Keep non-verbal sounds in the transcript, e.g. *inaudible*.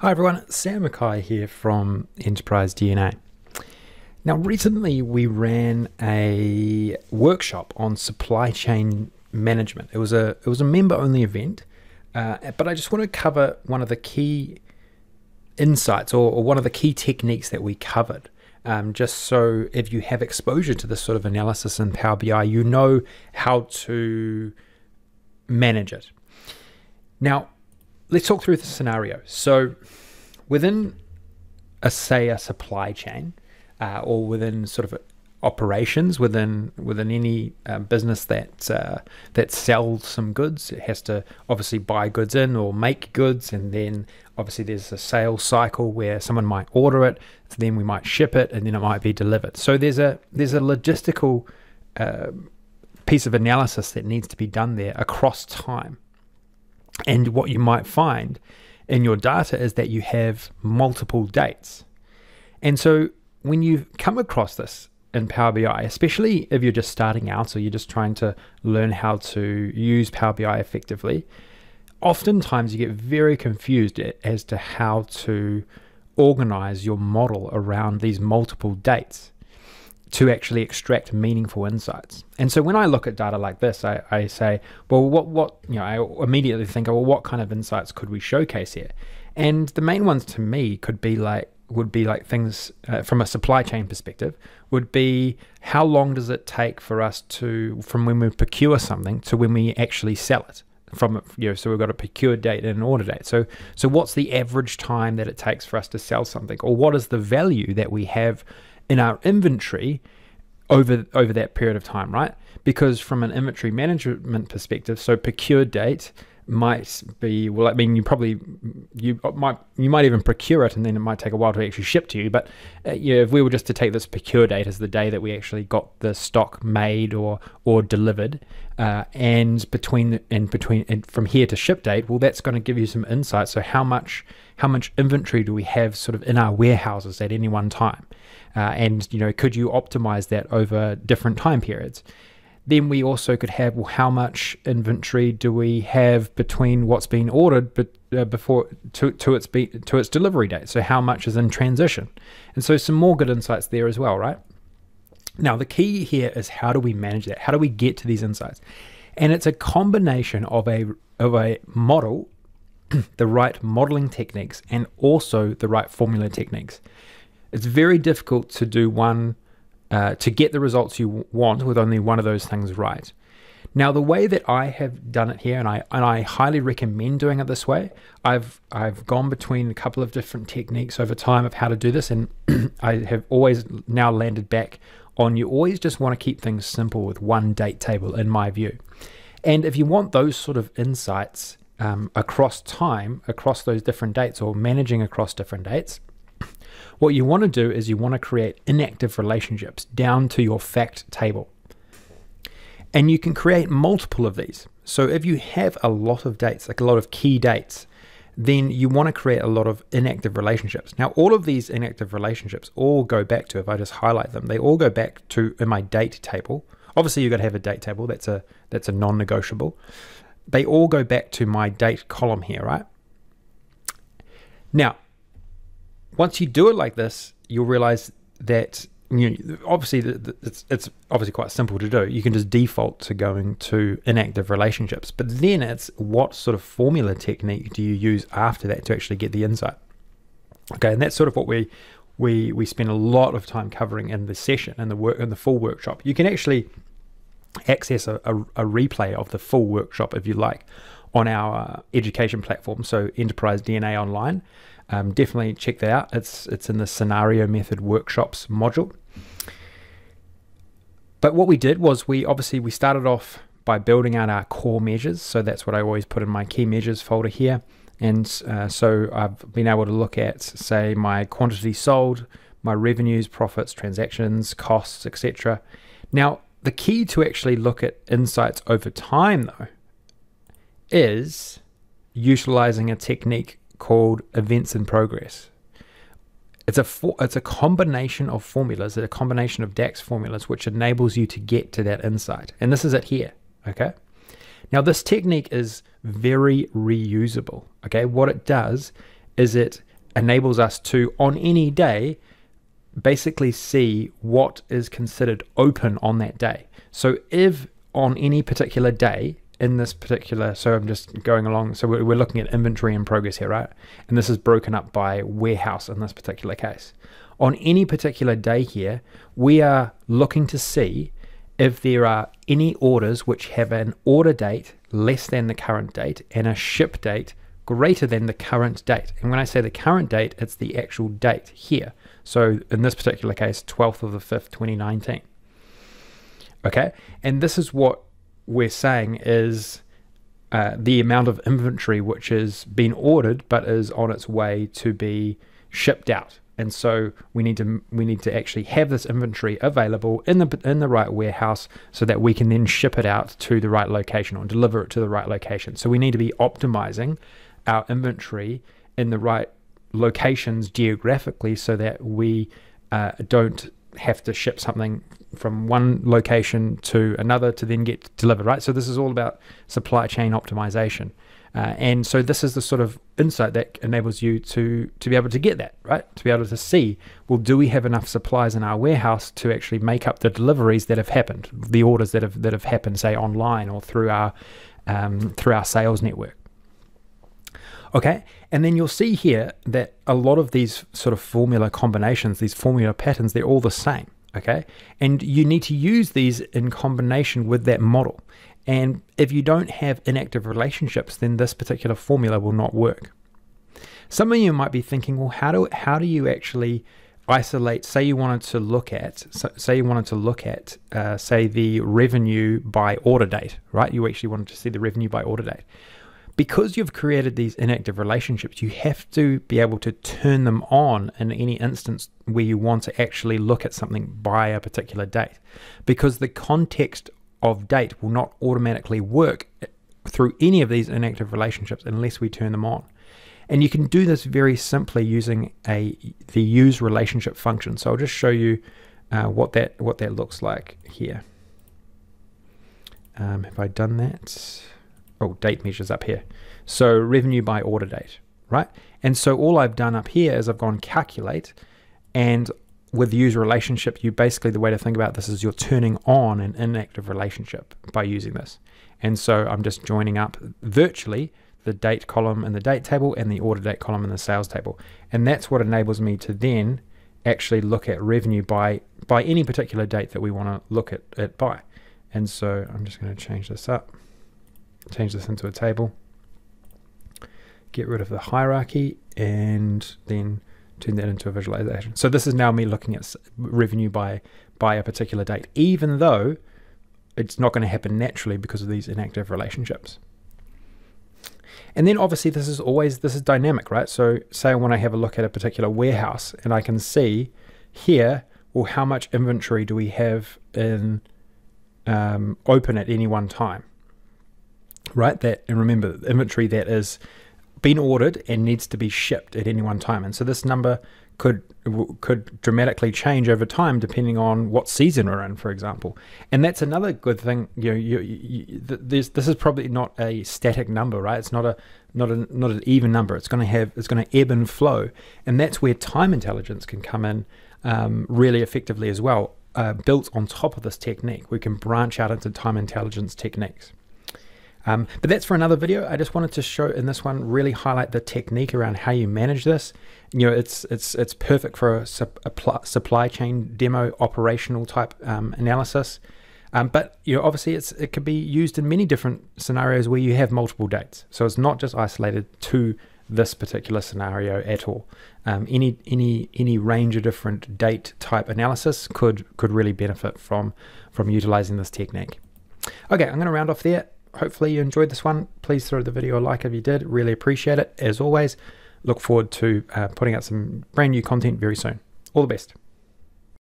Hi everyone, Sam McKay here from Enterprise DNA. Now, recently we ran a workshop on supply chain management. It was a it was a member only event, uh, but I just want to cover one of the key insights or, or one of the key techniques that we covered. Um, just so if you have exposure to this sort of analysis in Power BI, you know how to manage it. Now, let's talk through the scenario. So, within a say a supply chain, uh, or within sort of operations within within any uh, business that uh, that sells some goods, it has to obviously buy goods in or make goods, and then obviously there's a sales cycle where someone might order it, then we might ship it, and then it might be delivered. So there's a there's a logistical uh, piece of analysis that needs to be done there across time. And what you might find in your data is that you have multiple dates. And so when you come across this in Power BI, especially if you're just starting out or you're just trying to learn how to use Power BI effectively, oftentimes you get very confused as to how to organize your model around these multiple dates to actually extract meaningful insights. And so when I look at data like this, I, I say, well, what, what, you know, I immediately think, well, what kind of insights could we showcase here? And the main ones to me could be like, would be like things uh, from a supply chain perspective would be how long does it take for us to from when we procure something to when we actually sell it from you know so we've got a procure date and an order date so so what's the average time that it takes for us to sell something or what is the value that we have in our inventory over over that period of time, right? Because from an inventory management perspective, so procure date might be well. I mean, you probably you might you might even procure it, and then it might take a while to actually ship to you. But uh, yeah, if we were just to take this procure date as the day that we actually got the stock made or or delivered, uh, and between and between and from here to ship date, well, that's going to give you some insight. So how much how much inventory do we have sort of in our warehouses at any one time, uh, and you know could you optimize that over different time periods? Then we also could have well, how much inventory do we have between what's been ordered but uh, before to, to its be, to its delivery date. So how much is in transition, and so some more good insights there as well, right? Now the key here is how do we manage that? How do we get to these insights? And it's a combination of a of a model, *clears throat* the right modeling techniques, and also the right formula techniques. It's very difficult to do one uh, to get the results you want with only one of those things right. Now, the way that I have done it here, and I and I highly recommend doing it this way. I've I've gone between a couple of different techniques over time of how to do this, and *clears throat* I have always now landed back on you always just want to keep things simple with one date table, in my view. And if you want those sort of insights um, across time, across those different dates, or managing across different dates, *clears throat* what you want to do is you want to create inactive relationships down to your fact table. And you can create multiple of these. So if you have a lot of dates, like a lot of key dates, then you want to create a lot of inactive relationships. Now, all of these inactive relationships all go back to, if I just highlight them, they all go back to in my date table. Obviously, you've got to have a date table. That's a that's a non-negotiable. They all go back to my date column here, right? Now, once you do it like this, you'll realize that you know, obviously it's, it's obviously quite simple to do. You can just default to going to inactive relationships, but then it's what sort of formula technique do you use after that to actually get the insight? Okay, and that's sort of what we we we spend a lot of time covering in the session and the work in the full workshop. You can actually access a, a, a replay of the full workshop if you like on our education platform, so Enterprise DNA Online um, definitely check that out. It's it's in the scenario method workshops module. But what we did was we obviously we started off by building out our core measures. So that's what I always put in my key measures folder here. And uh, so I've been able to look at, say, my quantity sold, my revenues, profits, transactions, costs, etc. Now, the key to actually look at insights over time, though, is utilizing a technique called Events in Progress. It's a for, it's a combination of formulas, a combination of DAX formulas, which enables you to get to that insight. And this is it here. Okay. Now this technique is very reusable. Okay. What it does is it enables us to, on any day, basically see what is considered open on that day. So if on any particular day in this particular, so I'm just going along, so we're, we're looking at inventory in progress here, right? And this is broken up by warehouse in this particular case. On any particular day here, we are looking to see if there are any orders which have an order date less than the current date and a ship date greater than the current date. And when I say the current date, it's the actual date here. So in this particular case, 12th of the 5th, 2019. Okay, and this is what we're saying is uh, the amount of inventory which has been ordered but is on its way to be shipped out. And so we need to we need to actually have this inventory available in the in the right warehouse so that we can then ship it out to the right location or deliver it to the right location. So we need to be optimizing our inventory in the right locations geographically so that we uh, don't have to ship something from one location to another to then get delivered, right? So this is all about supply chain optimization. Uh, and so this is the sort of insight that enables you to to be able to get that right to be able to see well do we have enough supplies in our warehouse to actually make up the deliveries that have happened the orders that have that have happened say online or through our um, through our sales network Okay, and then you'll see here that a lot of these sort of formula combinations, these formula patterns, they're all the same. Okay, and you need to use these in combination with that model. And if you don't have inactive relationships, then this particular formula will not work. Some of you might be thinking, well, how do how do you actually isolate? Say you wanted to look at, say you wanted to look at, uh, say the revenue by order date, right? You actually wanted to see the revenue by order date because you've created these inactive relationships, you have to be able to turn them on in any instance where you want to actually look at something by a particular date. Because the context of date will not automatically work through any of these inactive relationships unless we turn them on. And you can do this very simply using a the USERELATIONSHIP function. So I'll just show you uh, what that what that looks like here. Um, have I done that? Oh, date measures up here. So revenue by order date, right? And so all I've done up here is I've gone calculate and with user relationship, you basically, the way to think about this is you're turning on an inactive relationship by using this. And so I'm just joining up virtually the date column in the date table and the order date column in the sales table. And that's what enables me to then actually look at revenue by by any particular date that we want to look at it by. And so I'm just going to change this up change this into a table, get rid of the hierarchy, and then turn that into a visualization. So this is now me looking at revenue by by a particular date, even though it's not going to happen naturally because of these inactive relationships. And then obviously this is always this is dynamic, right? So say when I want to have a look at a particular warehouse and I can see here, well, how much inventory do we have in um, open at any one time? Right? That and remember inventory that is been ordered and needs to be shipped at any one time. And so this number could could dramatically change over time depending on what season we're in, for example. And that's another good thing. You know, you, you, this this is probably not a static number, right? It's not a not a not an even number. It's going to have it's going to ebb and flow, and that's where time intelligence can come in um, really effectively as well. Uh, built on top of this technique, we can branch out into time intelligence techniques. Um, but that's for another video. I just wanted to show in this one really highlight the technique around how you manage this. You know, it's it's it's perfect for a, a supply chain demo operational type um, analysis. Um, but you know, obviously, it's it could be used in many different scenarios where you have multiple dates. So it's not just isolated to this particular scenario at all. Um, any any any range of different date type analysis could could really benefit from from utilizing this technique. Okay, I'm going to round off there hopefully you enjoyed this one. Please throw the video a like if you did. Really appreciate it. As always, look forward to uh, putting out some brand new content very soon. All the best.